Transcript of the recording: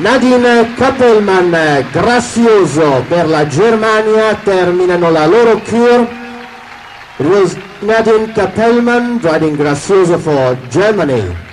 Nadine Kappelmann, Grazioso per la Germania, terminano la loro cure. It was Nadine Kappelmann driving Grazioso for Germany.